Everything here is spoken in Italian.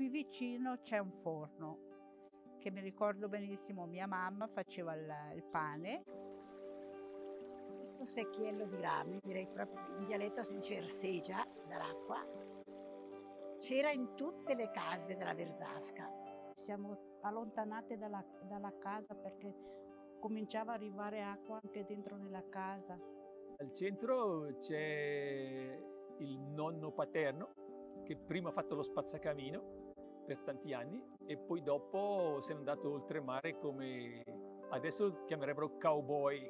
qui vicino c'è un forno che mi ricordo benissimo, mia mamma faceva il, il pane. Questo secchiello di rami, direi proprio in dialetto si dice dall'acqua, c'era in tutte le case della Verzasca. Siamo allontanate dalla, dalla casa perché cominciava a arrivare acqua anche dentro nella casa. Al centro c'è il nonno paterno che prima ha fatto lo spazzacamino per tanti anni e poi dopo se n'è andato oltremare come adesso chiamerebbero cowboy